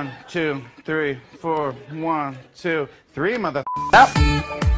One, two, three, four. One, two, three, mother. Out.